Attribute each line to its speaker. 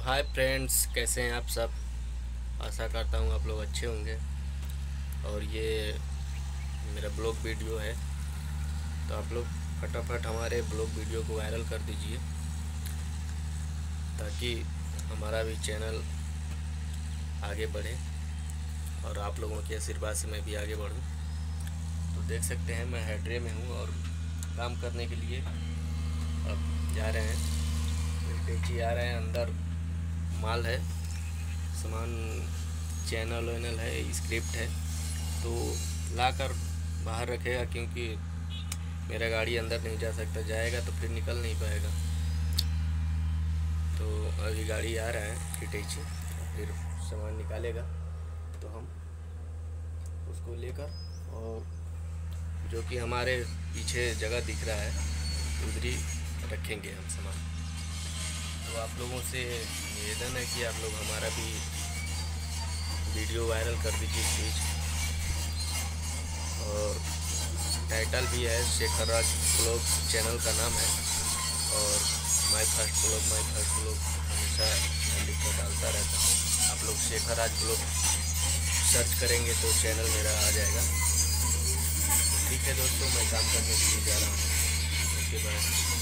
Speaker 1: Hi friends कैसे हैं आप सब? आशा करता हूँ आप लोग अच्छे होंगे। और ये मेरा ब्लॉग वीडियो है। तो आप लोग फटाफट हमारे ब्लॉग वीडियो को वायरल कर दीजिए। ताकि हमारा भी चैनल आगे बढ़े और आप लोगों के आशीर्वाद से मैं भी आगे बढ़ूँ। तो देख सकते हैं, मैं हेड्रे में हूँ और काम करने के लिए अब जा रहे हैं। टेची आ रहे हैं अंदर। माल है। सामान चैनल वैनल है, स्क्रिप्ट है। तो लाकर बाहर रखेगा क्योंकि मेरा गाड़ी अंदर नहीं जा सकता। जाएगा तो फिर निकल नहीं पाएगा। तो अभी गाड़ी आ रहा है, हिटेची। फिर सामान निकालेगा। तो हम उसको लेकर और जो कि हमारे पीछे जगह दिख रहा है, उधर रखेंगे हम सामान। तो आप लोगों से निवेदन है कि आप लोग हमारा भी वीडियो वायरल कर दीजिए प्लीज़। और टाइटल भी है शेखर राज ब्लॉग चैनल का नाम है। और my first blog my first blog हमेशा मैं लिख कर डालता रहता हूँ। आप लोग शेखर राज ब्लॉग सर्च करेंगे तो चैनल मेरा आ जाएगा। ठीक है दोस्तों, मैं काम करने के लिए जा रहा हूँ। उसके बाद